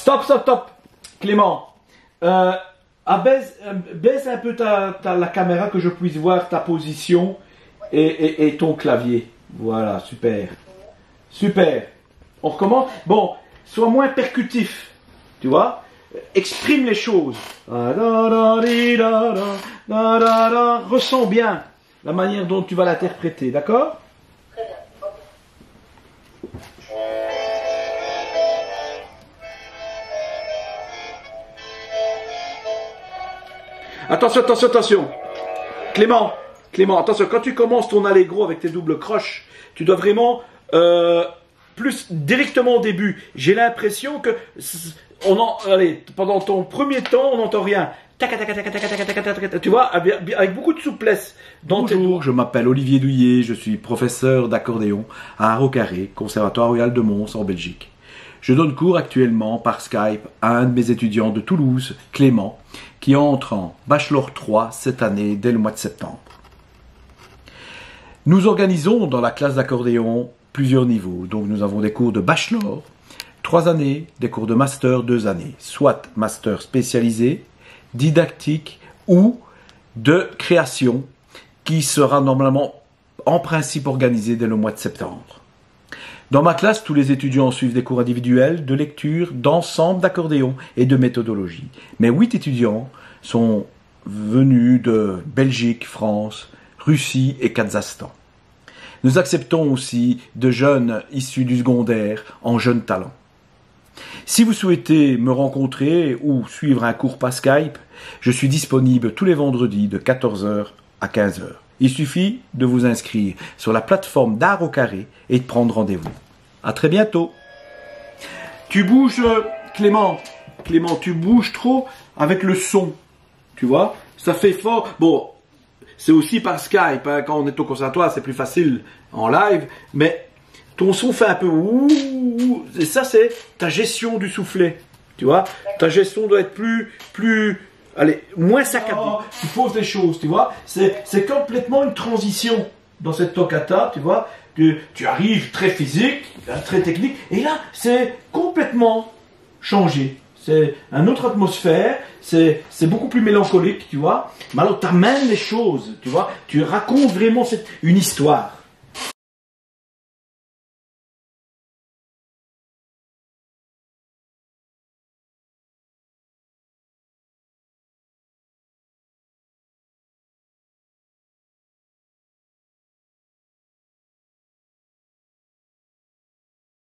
Stop, stop, stop. Clément, euh, abaisse, euh, baisse un peu ta, ta- la caméra que je puisse voir ta position et, et- et ton clavier. Voilà, super. Super. On recommence. Bon, sois moins percutif. Tu vois Exprime les choses. Ressens bien la manière dont tu vas l'interpréter, d'accord? Attention, attention, attention. Clément, Clément, attention, quand tu commences ton allégro avec tes doubles croches, tu dois vraiment euh, plus directement au début. J'ai l'impression que on en, allez, pendant ton premier temps, on n'entend rien. Tu vois, avec beaucoup de souplesse. Dans Bonjour, je m'appelle Olivier Douillet, je suis professeur d'accordéon à Carré, Conservatoire Royal de Mons en Belgique. Je donne cours actuellement par Skype à un de mes étudiants de Toulouse, Clément, qui entre en Bachelor 3 cette année dès le mois de septembre. Nous organisons dans la classe d'accordéon plusieurs niveaux. Donc nous avons des cours de bachelor, trois années, des cours de master, deux années, soit master spécialisé, didactique ou de création qui sera normalement en principe organisé dès le mois de septembre. Dans ma classe, tous les étudiants suivent des cours individuels de lecture, d'ensemble d'accordéon et de méthodologie. Mais huit étudiants sont venus de Belgique, France, Russie et Kazakhstan. Nous acceptons aussi de jeunes issus du secondaire en jeunes talents. Si vous souhaitez me rencontrer ou suivre un cours par Skype, je suis disponible tous les vendredis de 14h à 15h. Il suffit de vous inscrire sur la plateforme d'art au carré et de prendre rendez-vous. À très bientôt. Tu bouges, euh, Clément. Clément, tu bouges trop avec le son. Tu vois? Ça fait fort. Bon, c'est aussi par Skype. hein, Quand on est au conservatoire, c'est plus facile en live. Mais ton son fait un peu ouh. Et ça, c'est ta gestion du soufflet. Tu vois? Ta gestion doit être plus, plus, allez, moins saccadée. tu poses des choses, tu vois C'est, complètement une transition dans cette toccata, tu vois tu, tu arrives très physique, très technique, et là, c'est complètement changé. C'est une autre atmosphère, c'est, c'est beaucoup plus mélancolique, tu vois. Mais alors, tu amènes les choses, tu vois. Tu racontes vraiment cette, une histoire.